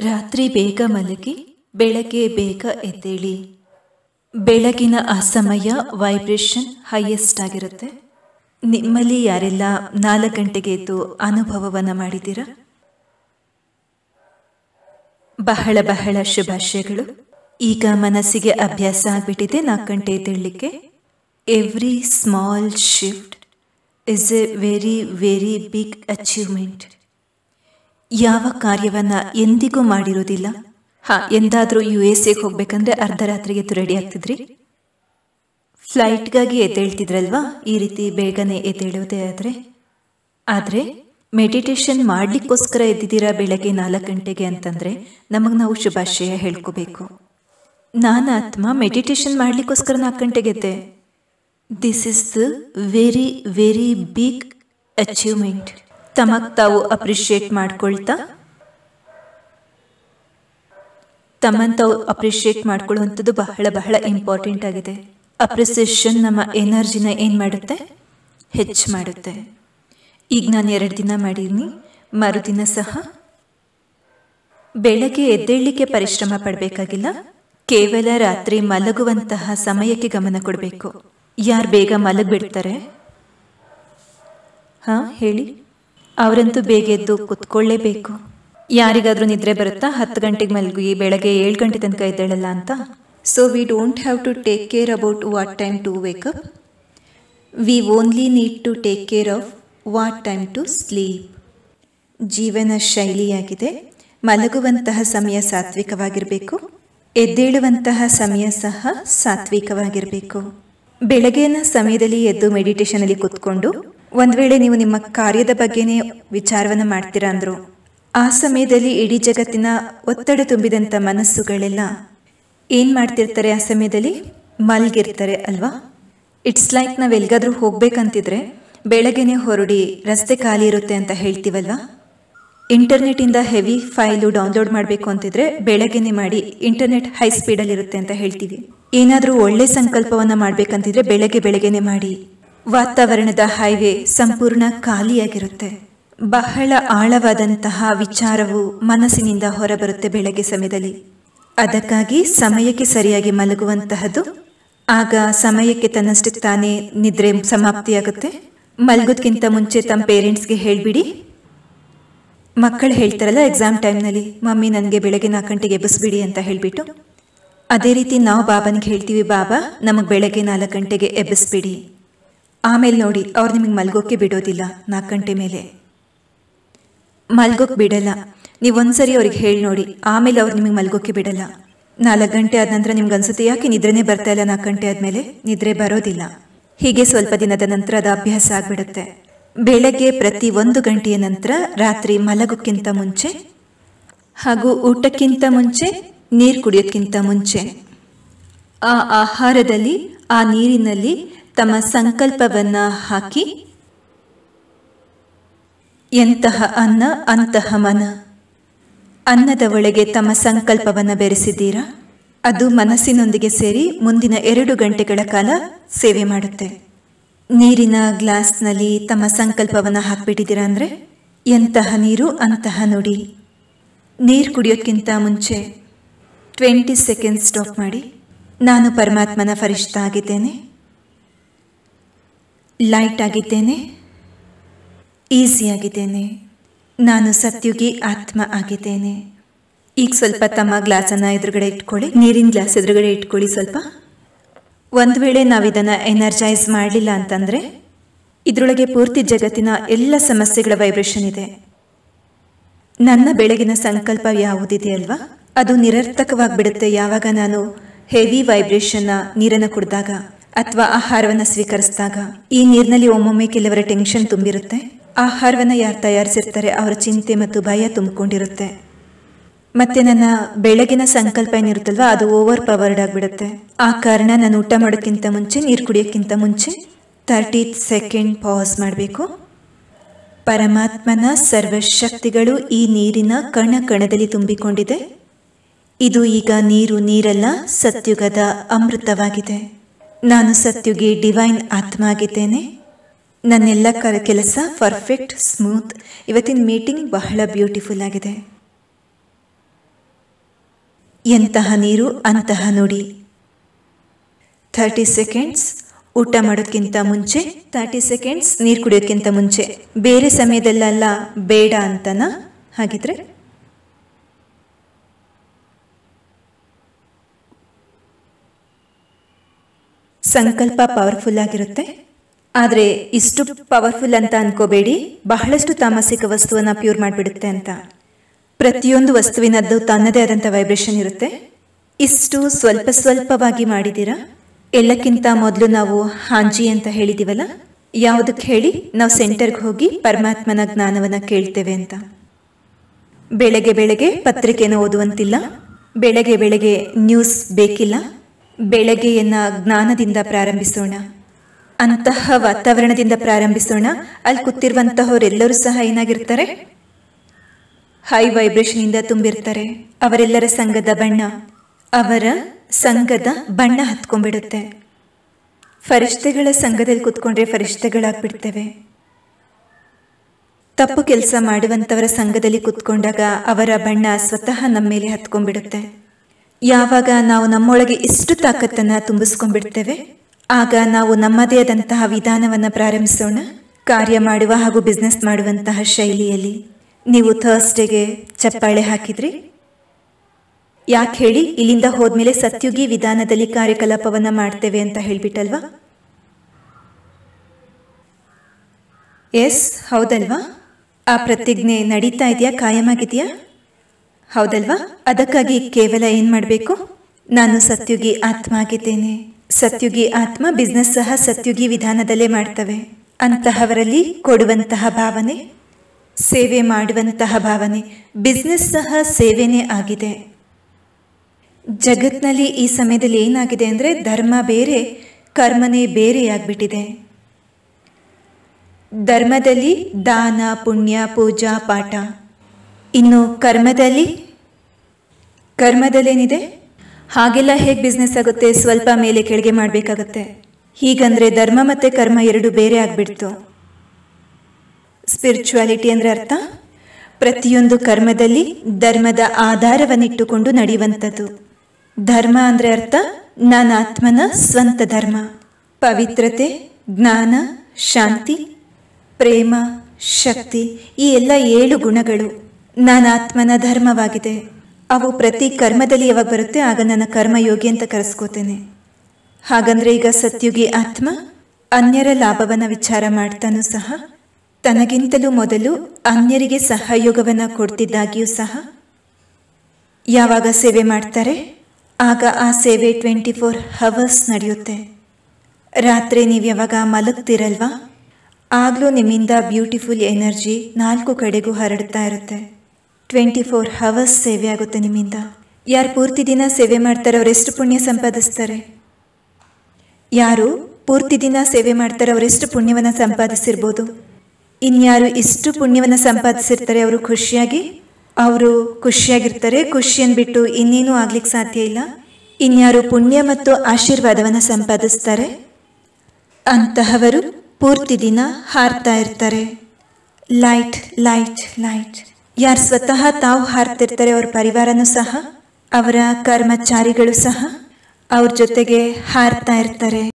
ರಾತ್ರಿ ಬೇಗ ಮಲಗಿ, ಬೆಳಗ್ಗೆ ಬೇಗ ಎದ್ದೇಳಿ. ಬೆಳಗಿನ ಆ ಸಮಯ ವೈಬ್ರೇಷನ್ ಹೈಯೆಸ್ಟ್ ಆಗಿರುತ್ತೆ ನಿಮ್ಮಲ್ಲಿ ಯಾರೆಲ್ಲ ನಾಲ್ಕು ಗಂಟೆಗೆ ಎದ್ದು ಅನುಭವವನ್ನು ಮಾಡಿದ್ದೀರಾ? ಬಹಳ ಬಹಳ ಶುಭಾಶಯಗಳು. ಈಗ ಮನಸ್ಸಿಗೆ ಅಭ್ಯಾಸ ಆಗಿಬಿಟ್ಟಿದೆ ನಾಲ್ಕು ಗಂಟೆ ಎದ್ದೇಳಲಿಕ್ಕೆ. Every small shift is a very very big achievement ಯಾವ ಕಾರ್ಯವನ್ನ ಎಂದಿಗೂ ಮಾಡಿರೋದಿಲ್ಲ ಹಾ. ಎಂದಾದರೂ ಯು ಎಸ್ ಎಗೆ ಹೋಗ್ಬೇಕಂದ್ರೆ ಅರ್ಧ ರಾತ್ರಿಗೆ ಎದ್ದು ರೆಡಿ ಆಗ್ತಿದ್ರಿ. ಫ್ಲೈಟ್ಗಾಗಿ ಎದ್ದೇಳ್ತಿದ್ರಲ್ವಾ? ಈ ರೀತಿ ಬೇಗನೆ ಎದ್ದೇಳೋದೇ ಆದರೆ. ಆದರೆ ಮೆಡಿಟೇಷನ್ ಮಾಡ್ಲಿಕ್ಕೋಸ್ಕರ ಎದ್ದಿದ್ದೀರಾ ಬೆಳಗ್ಗೆ ನಾಲ್ಕು ಗಂಟೆಗೆ ಅಂತಂದ್ರೆ ನಮಗೆ ನಾವು ಶುಭಾಶಯ ಹೇಳ್ಕೋಬೇಕು. ನಾನು ಆತ್ಮ ಮೆಡಿಟೇಷನ್ ಮಾಡ್ಲಿಕ್ಕೋಸ್ಕರ ನಾಲ್ಕು ಗಂಟೆಗೆ ಎದ್ದೆ. This is the very very big achievement ತಮಗ್ ತಾವು ಅಪ್ರಿಷಿಯೇಟ್ ಮಾಡ್ಕೊಳ್ತಾ? ತಮ್ಮನ್ನು ತಾವು ಅಪ್ರಿಷಿಯೇಟ್ ಮಾಡ್ಕೊಳ್ಳುವಂಥದ್ದು ಬಹಳ ಬಹಳ ಇಂಪಾರ್ಟೆಂಟ್ ಆಗಿದೆ. ಅಪ್ರಿಸಿಯೇಷನ್ ನಮ್ಮ ಎನರ್ಜಿನ ಏನು ಮಾಡುತ್ತೆ? ಹೆಚ್ಚು ಮಾಡುತ್ತೆ. ಈಗ ನಾನು ಎರಡು ದಿನ ಮಾಡಿದ್ದೀನಿ ಮರುದಿನ ಸಹ. ಬೆಳಗ್ಗೆ ಎದ್ದೇಳಲಿಕ್ಕೆ ಪರಿಶ್ರಮ ಪಡಬೇಕಾಗಿಲ್ಲ. ಕೇವಲ ರಾತ್ರಿ ಮಲಗುವಂತಹ ಸಮಯಕ್ಕೆ ಗಮನ ಕೊಡಬೇಕು. ಯಾರು ಬೇಗ ಮಲಗಿಬಿಡ್ತಾರೆ? ಹಾಂ, ಹೇಳಿ. ಅವರಂತೂ ಬೇಗ ಎದ್ದು ಕುತ್ಕೊಳ್ಳೇಬೇಕು. ಯಾರಿಗಾದ್ರೂ ನಿದ್ರೆ ಬರುತ್ತಾ? ಹತ್ತು ಗಂಟೆಗೆ ಮಲಗಿ ಬೆಳಗ್ಗೆ ಏಳು ಗಂಟೆ ತನಕ ಎದ್ದೇಳಲ್ಲ ಅಂತ? So we don't have to take care about what time to wake up we only need to take care of what time to sleep ಜೀವನ ಶೈಲಿಯಾಗಿದೆ. ಮಲಗುವಂತಹ ಸಮಯ ಸಾತ್ವಿಕವಾಗಿರಬೇಕು. ಎದ್ದೇಳುವಂತಹ ಸಮಯ ಸಹ ಸಾತ್ವಿಕವಾಗಿರಬೇಕು. ಬೆಳಗ್ಗಿನ ಸಮಯದಲ್ಲಿ ಎದ್ದು ಮೆಡಿಟೇಷನಲ್ಲಿ ಕೂತ್ಕೊಂಡು ಒಂದು ವೇಳೆ ನೀವು ನಿಮ್ಮ ಕಾರ್ಯದ ಬಗ್ಗೆನೇ ವಿಚಾರವನ್ನು ಮಾಡ್ತೀರಾ ಅಂದರು. ಆ ಸಮಯದಲ್ಲಿ ಇಡೀ ಜಗತ್ತಿನ ಒತ್ತಡ ತುಂಬಿದಂಥ ಮನಸ್ಸುಗಳೆಲ್ಲ ಏನು ಮಾಡ್ತಿರ್ತಾರೆ ಆ ಸಮಯದಲ್ಲಿ? ಮಲ್ಗಿರ್ತಾರೆ ಅಲ್ವಾ? ಇಟ್ಸ್ ಲೈಕ್ ನಾವು ಎಲ್ಲಿಗಾದರೂ ಹೋಗ್ಬೇಕಂತಿದ್ರೆ ಬೆಳಗ್ಗೆನೆ ಹೊರಡಿ ರಸ್ತೆ ಖಾಲಿ ಇರುತ್ತೆ ಅಂತ ಹೇಳ್ತೀವಲ್ವಾ? ಇಂಟರ್ನೆಟ್ಟಿಂದ ಹೆವಿ ಫೈಲು ಡೌನ್ಲೋಡ್ ಮಾಡಬೇಕು ಅಂತಿದ್ರೆ ಬೆಳಗ್ಗೆನೆ ಮಾಡಿ ಇಂಟರ್ನೆಟ್ ಹೈ ಸ್ಪೀಡಲ್ಲಿರುತ್ತೆ ಅಂತ ಹೇಳ್ತೀವಿ. ಏನಾದರೂ ಒಳ್ಳೆ ಸಂಕಲ್ಪವನ್ನು ಮಾಡಬೇಕಂತಿದ್ರೆ ಬೆಳಗ್ಗೆ ಬೆಳಗ್ಗೆನೆ ಮಾಡಿ. ವಾತಾವರಣದ ಹೈವೇ ಸಂಪೂರ್ಣ ಖಾಲಿಯಾಗಿರುತ್ತೆ. ಬಹಳ ಆಳವಾದಂತಹ ವಿಚಾರವು ಮನಸ್ಸಿನಿಂದ ಹೊರಬರುತ್ತೆ ಬೆಳಗ್ಗೆ ಸಮಯದಲ್ಲಿ. ಅದಕ್ಕಾಗಿ ಸಮಯಕ್ಕೆ ಸರಿಯಾಗಿ ಮಲಗುವಂತಹದ್ದು, ಆಗ ಸಮಯಕ್ಕೆ ತನ್ನಷ್ಟೇ ತಾನೇ ನಿದ್ರೆ ಸಮಾಪ್ತಿಯಾಗುತ್ತೆ. ಮಲಗೋದ್ಕಿಂತ ಮುಂಚೆ ತಮ್ಮ ಪೇರೆಂಟ್ಸ್ಗೆ ಹೇಳಿಬಿಡಿ. ಮಕ್ಕಳು ಹೇಳ್ತಾರಲ್ಲ ಎಕ್ಸಾಮ್ ಟೈಮ್ನಲ್ಲಿ, ಮಮ್ಮಿ, ನನಗೆ ಬೆಳಗ್ಗೆ ನಾಲ್ಕು ಗಂಟೆಗೆ ಎಬ್ಬಿಸ್ಬಿಡಿ ಅಂತ ಹೇಳಿಬಿಟ್ಟು. ಅದೇ ರೀತಿ ನಾವು ಬಾಬನಿಗೆ ಹೇಳ್ತೀವಿ, ಬಾಬಾ, ನಮಗೆ ಬೆಳಗ್ಗೆ ನಾಲ್ಕು ಗಂಟೆಗೆ ಎಬ್ಬಿಸ್ಬಿಡಿ. ಆಮೇಲೆ ನೋಡಿ, ಅವ್ರು ನಿಮಗೆ ಮಲ್ಗೋಕ್ಕೆ ಬಿಡೋದಿಲ್ಲ ನಾಲ್ಕು ಗಂಟೆ ಮೇಲೆ. ಮಲ್ಗೋಕ್ಕೆ ಬಿಡಲ್ಲ. ನೀವು ಒಂದ್ಸರಿ ಅವ್ರಿಗೆ ಹೇಳಿ ನೋಡಿ, ಆಮೇಲೆ ಅವ್ರು ನಿಮಗೆ ಮಲ್ಗೋಕ್ಕೆ ಬಿಡಲ್ಲ. ನಾಲ್ಕು ಗಂಟೆ ಆದ ನಂತರ ನಿಮ್ಗೆ ಅನಿಸುತ್ತೆ, ಯಾಕೆ ನಿದ್ರೆನೇ ಬರ್ತಾ ಇಲ್ಲ ನಾಲ್ಕು ಗಂಟೆ ಆದಮೇಲೆ? ನಿದ್ರೆ ಬರೋದಿಲ್ಲ. ಹೀಗೆ ಸ್ವಲ್ಪ ದಿನದ ನಂತರ ಅದು ಅಭ್ಯಾಸ ಆಗಿಬಿಡುತ್ತೆ. ಬೆಳಗ್ಗೆ ಪ್ರತಿ ಒಂದು ಗಂಟೆಯ ನಂತರ ರಾತ್ರಿ ಮಲಗೋಕ್ಕಿಂತ ಮುಂಚೆ ಹಾಗೂ ಊಟಕ್ಕಿಂತ ಮುಂಚೆ, ನೀರು ಕುಡಿಯೋಕ್ಕಿಂತ ಮುಂಚೆ ಆ ಆಹಾರದಲ್ಲಿ, ಆ ನೀರಿನಲ್ಲಿ ತಮ್ಮ ಸಂಕಲ್ಪವನ್ನ ಹಾಕಿ ಎಂತಹ ಅನ್ನ ಅಂತಹ ಮನ. ಅನ್ನದ ಒಳಗೆ ತಮ್ಮ ಸಂಕಲ್ಪವನ್ನು ಬೆರೆಸಿದ್ದೀರಾ? ಅದು ಮನಸ್ಸಿನೊಂದಿಗೆ ಸೇರಿ ಮುಂದಿನ ಎರಡು ಗಂಟೆಗಳ ಕಾಲ ಸೇವೆ ಮಾಡುತ್ತೆ. ನೀರಿನ ಗ್ಲಾಸ್ನಲ್ಲಿ ತಮ್ಮ ಸಂಕಲ್ಪವನ್ನು ಹಾಕ್ಬಿಟ್ಟಿದ್ದೀರಾ ಅಂದರೆ? ಎಂತಹ ನೀರು, ಅಂತಹ ನುಡಿ. ನೀರು ಕುಡಿಯೋಕ್ಕಿಂತ ಮುಂಚೆ ಟ್ವೆಂಟಿ ಸೆಕೆಂಡ್ ಸ್ಟಾಪ್ ಮಾಡಿ. ನಾನು ಪರಮಾತ್ಮನ ಫರಿಷ್ಠ ಆಗಿದ್ದೇನೆ. ಲೈಟ್ ಆಗಿದ್ದೇನೆ. ಈಸಿಯಾಗಿದ್ದೇನೆ ನಾನು ಸತ್ಯುಗಿ ಆತ್ಮ ಆಗಿದ್ದೇನೆ. ಈಗ ಸ್ವಲ್ಪ ತಮ್ಮ ಗ್ಲಾಸನ್ನು ಎದುರುಗಡೆ ಇಟ್ಕೊಳ್ಳಿ. ನೀರಿನ ಗ್ಲಾಸ್ ಎದುರುಗಡೆ ಇಟ್ಕೊಳ್ಳಿ ಸ್ವಲ್ಪ. ಒಂದು ವೇಳೆ ನಾವು ಇದನ್ನು ಎನರ್ಜೈಸ್ ಮಾಡಲಿಲ್ಲ ಅಂತಂದರೆ, ಇದರೊಳಗೆ ಪೂರ್ತಿ ಜಗತ್ತಿನ ಎಲ್ಲ ಸಮಸ್ಯೆಗಳ ವೈಬ್ರೇಷನ್ ಇದೆ. ನನ್ನ ಬೆಳಗಿನ ಸಂಕಲ್ಪ ಯಾವುದಿದೆ ಅಲ್ವಾ? ಅದು ನಿರರ್ಥಕವಾಗಿ ಬಿಡುತ್ತೆ ಯಾವಾಗ ನಾನು ಹೆವಿ ವೈಬ್ರೇಷನ್ನ ನೀರನ್ನು ಕುಡಿದಾಗ. ಅಥವಾ ಆಹಾರವನ್ನು ಸ್ವೀಕರಿಸಿದಾಗ ಈ ನೀರಿನಲ್ಲಿ ಒಮ್ಮೊಮ್ಮೆ ಕೆಲವರ ಟೆನ್ಷನ್ ತುಂಬಿರುತ್ತೆ. ಆಹಾರವನ್ನು ಯಾರು ತಯಾರಿಸಿರ್ತಾರೆ ಅವರ ಚಿಂತೆ ಮತ್ತು ಭಯ ತುಂಬಿಕೊಂಡಿರುತ್ತೆ. ಮತ್ತೆ ನನ್ನ ಬೆಳಗಿನ ಸಂಕಲ್ಪ ಏನಿರುತ್ತಲ್ವ ಅದು ಓವರ್ ಪವರ್ಡ್ ಆಗಿಬಿಡುತ್ತೆ. ಆ ಕಾರಣ ನಾನು ಊಟ ಮಾಡೋಕ್ಕಿಂತ ಮುಂಚೆ, ನೀರು ಕುಡಿಯೋಕ್ಕಿಂತ ಮುಂಚೆ ತರ್ಟಿ ಸೆಕೆಂಡ್ ಪಾಸ್ ಮಾಡಬೇಕು. ಪರಮಾತ್ಮನ ಸರ್ವಶಕ್ತಿಗಳು ಈ ನೀರಿನ ಕಣ ಕಣದಲ್ಲಿ ತುಂಬಿಕೊಂಡಿದೆ. ಇದು ಈಗ ನೀರು ನೀರಲ್ಲ, ಸತ್ಯುಗದ ಅಮೃತವಾಗಿದೆ. ನಾನು ಸತ್ಯುಗೆ ಡಿವೈನ್ ಆತ್ಮ ಆಗಿದ್ದೇನೆ ನನ್ನೆಲ್ಲ ಕರ ಕೆಲಸ ಪರ್ಫೆಕ್ಟ್ ಸ್ಮೂತ್ ಇವತ್ತಿನ ಮೀಟಿಂಗ್ ಬಹಳ ಬ್ಯೂಟಿಫುಲ್ ಆಗಿದೆ. ಎಂತಹ ನೀರು, ಅಂತಹ ನುಡಿ. ಥರ್ಟಿ ಸೆಕೆಂಡ್ಸ್ ಊಟ ಮಾಡೋಕ್ಕಿಂತ ಮುಂಚೆ ತರ್ಟಿ ಸೆಕೆಂಡ್ಸ್ ನೀರು ಕುಡಿಯೋಕ್ಕಿಂತ ಮುಂಚೆ. ಬೇರೆ ಸಮಯದಲ್ಲೆಲ್ಲ ಬೇಡ ಅಂತನಾ? ಹಾಗಿದ್ರೆ ಸಂಕಲ್ಪ ಪವರ್ಫುಲ್ ಆಗಿರುತ್ತೆ. ಆದರೆ ಇಷ್ಟು ಪವರ್ಫುಲ್ ಅಂತ ಅನ್ಕೋಬೇಡಿ, ಬಹಳಷ್ಟು ತಾಮಸಿಕ ವಸ್ತುವನ್ನು ಪ್ಯೂರ್ ಮಾಡಿಬಿಡುತ್ತೆ ಅಂತ. ಪ್ರತಿಯೊಂದು ವಸ್ತುವಿನದ್ದು ತನ್ನದೇ ಆದಂಥ ವೈಬ್ರೇಷನ್ ಇರುತ್ತೆ. ಇಷ್ಟು ಸ್ವಲ್ಪ ಸ್ವಲ್ಪವಾಗಿ ಮಾಡಿದ್ದೀರಾ ಎಲ್ಲಕ್ಕಿಂತ ಮೊದಲು ನಾವು ಹಾಂಜಿ ಅಂತ ಹೇಳಿದೀವಲ್ಲ? ಯಾವುದಕ್ಕೆ ಹೇಳಿ? ನಾವು ಸೆಂಟರ್ಗೆ ಹೋಗಿ ಪರಮಾತ್ಮನ ಜ್ಞಾನವನ್ನು ಕೇಳ್ತೇವೆ ಅಂತ. ಬೆಳಗ್ಗೆ ಬೆಳಗ್ಗೆ ಪತ್ರಿಕೆಯನ್ನು ಓದುವಂತಿಲ್ಲ. ಬೆಳಗ್ಗೆ ಬೆಳಗ್ಗೆ ನ್ಯೂಸ್ ಬೇಕಿಲ್ಲ. ಬೆಳಗ್ಗೆಯನ್ನ ಜ್ಞಾನದಿಂದ ಪ್ರಾರಂಭಿಸೋಣ. ಅಂತಹ ವಾತಾವರಣದಿಂದ ಪ್ರಾರಂಭಿಸೋಣ. ಅಲ್ಲಿ ಕೂತಿರುವಂತಹವರೆಲ್ಲರೂ ಸಹ ಏನಾಗಿರ್ತಾರೆ? ಹೈ ವೈಬ್ರೇಷನ್ ಇಂದ ತುಂಬಿರ್ತಾರೆ. ಅವರೆಲ್ಲರ ಸಂಘದ ಬಣ್ಣ. ಅವರ ಸಂಘದ ಬಣ್ಣ ಹತ್ಕೊಂಡ್ಬಿಡುತ್ತೆ. ಫರಿಷ್ಠೆಗಳ ಸಂಘದಲ್ಲಿ ಕೂತ್ಕೊಂಡ್ರೆ ಫರಿಷ್ಠೆಗಳಾಗ್ಬಿಡ್ತೇವೆ ತಪ್ಪು ಕೆಲಸ ಮಾಡುವಂಥವರ ಸಂಘದಲ್ಲಿ ಕೂತ್ಕೊಂಡಾಗ ಅವರ ಬಣ್ಣ ಸ್ವತಃ ನಮ್ಮ ಮೇಲೆ ಹತ್ಕೊಂಡ್ಬಿಡುತ್ತೆ. ಯಾವಾಗ ನಾವು ನಮ್ಮೊಳಗೆ ಇಷ್ಟು ತಾಕತ್ತನ್ನು ತುಂಬಿಸ್ಕೊಂಡ್ಬಿಡ್ತೇವೆ, ಆಗ ನಾವು ನಮ್ಮದೇ ಆದಂತಹ ವಿಧಾನವನ್ನು ಪ್ರಾರಂಭಿಸೋಣ. ಕಾರ್ಯ ಮಾಡುವ ಹಾಗೂ ಬಿಸ್ನೆಸ್ ಮಾಡುವಂತಹ ಶೈಲಿಯಲ್ಲಿ. ನೀವು ಥರ್ಸ್ಡೇಗೆ ಚಪ್ಪಾಳೆ ಹಾಕಿದ್ರಿ. ಯಾಕೆ ಹೇಳಿ? ಇಲ್ಲಿಂದ ಹೋದ್ಮೇಲೆ ಸತ್ಯುಗಿ ವಿಧಾನದಲ್ಲಿ ಕಾರ್ಯಕಲಾಪವನ್ನು ಮಾಡ್ತೇವೆ ಅಂತ ಹೇಳಿಬಿಟ್ಟಲ್ವಾ? ಎಸ್ ಹೌದಲ್ವಾ? ಆ ಪ್ರತಿಜ್ಞೆ ನಡೀತಾ ಇದೆಯಾ? ಕಾಯಮಾಗಿದೆಯಾ? ಹೌದಲ್ವಾ? ಅದಕ್ಕಾಗಿ ಕೇವಲ ಏನ್ ಮಾಡಬೇಕು? ನಾನು ಸತ್ಯುಗಿ ಆತ್ಮ ಆಗಿದ್ದೇನೆ ಸತ್ಯುಗಿ ಆತ್ಮ ಬಿಸ್ನೆಸ್ ಸಹ ಸತ್ಯುಗಿ ವಿಧಾನದಲ್ಲೇ ಮಾಡ್ತವೆ. ಅಂತಹವರಲ್ಲಿ ಕೊಡುವಂತಹ ಭಾವನೆ, ಸೇವೆ ಮಾಡುವಂತಹ ಭಾವನೆ ಬಿಸ್ನೆಸ್ ಸಹ ಸೇವೆನೇ ಆಗಿದೆ. ಜಗತ್ನಲ್ಲಿ ಈ ಸಮಯದಲ್ಲಿ ಏನಾಗಿದೆ ಅಂದರೆ ಧರ್ಮ ಬೇರೆ, ಕರ್ಮನೇ ಬೇರೆಯಾಗ್ಬಿಟ್ಟಿದೆ ಧರ್ಮದಲ್ಲಿ ದಾನ, ಪುಣ್ಯ, ಪೂಜಾ, ಪಾಠ. ಇನ್ನು ಕರ್ಮದಲ್ಲಿ? ಕರ್ಮದಲ್ಲೇನಿದೆ? ಹಾಗೆಲ್ಲ ಹೇಗೆ ಬಿಸ್ನೆಸ್ ಆಗುತ್ತೆ? ಸ್ವಲ್ಪ ಮೇಲೆ ಕೆಳಗೆ ಮಾಡಬೇಕಾಗತ್ತೆ. ಹೀಗಂದ್ರೆ ಧರ್ಮ ಮತ್ತು ಕರ್ಮ ಎರಡು ಬೇರೆ ಆಗಿಬಿಡ್ತು. ಸ್ಪಿರಿಚುವಾಲಿಟಿ ಅಂದರೆ ಅರ್ಥ? ಪ್ರತಿಯೊಂದು ಕರ್ಮದಲ್ಲಿ ಧರ್ಮದ ಆಧಾರವನ್ನಿಟ್ಟುಕೊಂಡು ನಡೆಯುವಂಥದ್ದು. ಧರ್ಮ ಅಂದರೆ ಅರ್ಥ? ನಾನು ಆತ್ಮನ ಸ್ವಂತ ಧರ್ಮ. ಪವಿತ್ರತೆ, ಜ್ಞಾನ, ಶಾಂತಿ, ಪ್ರೇಮ, ಶಕ್ತಿ ಈ ಎಲ್ಲ ಏಳು ಗುಣಗಳು. ನನ್ನ ಆತ್ಮನ ಧರ್ಮವಾಗಿದೆ. ಅವು ಪ್ರತಿ ಕರ್ಮದಲ್ಲಿ ಯಾವಾಗ ಬರುತ್ತೆ, ಆಗ ನನ್ನ ಕರ್ಮಯೋಗಿ ಅಂತ ಕರೆಸ್ಕೋತೇನೆ. ಹಾಗಂದ್ರೆ ಈಗ ಸತ್ಯುಗಿ ಆತ್ಮ ಅನ್ಯರ ಲಾಭವನ್ನು ವಿಚಾರ ಮಾಡ್ತಾನೂ ಸಹ, ತನಗಿಂತಲೂ ಮೊದಲು ಅನ್ಯರಿಗೆ ಸಹಯೋಗವನ್ನು ಕೊಡ್ತಿದ್ದಾಗಿಯೂ ಸಹ, ಯಾವಾಗ ಸೇವೆ ಮಾಡ್ತಾರೆ, ಆಗ ಆ ಸೇವೆ ಟ್ವೆಂಟಿ ಫೋರ್ ಹವರ್ಸ್ ನಡೆಯುತ್ತೆ. ರಾತ್ರಿ ನೀವು ಯಾವಾಗ ಮಲಗ್ತಿರಲ್ವಾ, ಆಗಲೂ ನಿಮ್ಮಿಂದ ಬ್ಯೂಟಿಫುಲ್ ಎನರ್ಜಿ ನಾಲ್ಕು ಕಡೆಗೂ ಹರಡ್ತಾ ಇರುತ್ತೆ. ಟ್ವೆಂಟಿ ಫೋರ್ ಹವರ್ಸ್ ಸೇವೆ ಆಗುತ್ತೆ ನಿಮ್ಮಿಂದ. ಯಾರು ಪೂರ್ತಿ ದಿನ ಸೇವೆ ಮಾಡ್ತಾರೆ ಅವರೆಷ್ಟು ಪುಣ್ಯ ಸಂಪಾದಿಸ್ತಾರೆ? ಯಾರು ಪೂರ್ತಿ ದಿನ ಸೇವೆ ಮಾಡ್ತಾರೆ ಅವರೆಷ್ಟು ಪುಣ್ಯವನ್ನು ಸಂಪಾದಿಸಿರ್ಬೋದು? ಇನ್ಯಾರು ಇಷ್ಟು ಪುಣ್ಯವನ್ನು ಸಂಪಾದಿಸಿರ್ತಾರೆ ಅವರು ಖುಷಿಯಾಗಿ? ಅವರು ಖುಷಿಯಾಗಿರ್ತಾರೆ ಖುಷಿಯನ್ನು ಬಿಟ್ಟು ಇನ್ನೇನು ಆಗ್ಲಿಕ್ಕೆ ಸಾಧ್ಯ ಇಲ್ಲ. ಇನ್ಯಾರು ಪುಣ್ಯ ಮತ್ತು ಆಶೀರ್ವಾದವನ್ನು ಸಂಪಾದಿಸ್ತಾರೆ? ಅಂತಹವರು ಪೂರ್ತಿ ದಿನ ಹಾರ್ತಾ ಇರ್ತಾರೆ. ಲೈಟ್ ಲೈಟ್ ಲೈಟ್ ಯಾರು ಸ್ವತಃ ತಾವು ಹಾರ್ತಿರ್ತಾರೆ ಅವ್ರ ಪರಿವಾರನೂ ಸಹ ಅವರ ಕರ್ಮಚಾರಿಗಳು ಸಹ ಅವ್ರ ಜೊತೆಗೆ ಹಾರ್ತಾ ಇರ್ತಾರೆ.